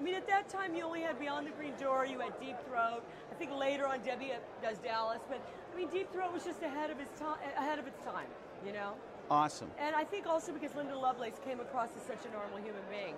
I mean, at that time, you only had Beyond the Green Door, you had Deep Throat. I think later on, Debbie does Dallas, but I mean, Deep Throat was just ahead of its time. Ahead of its time, you know. Awesome. And I think also because Linda Lovelace came across as such a normal human being.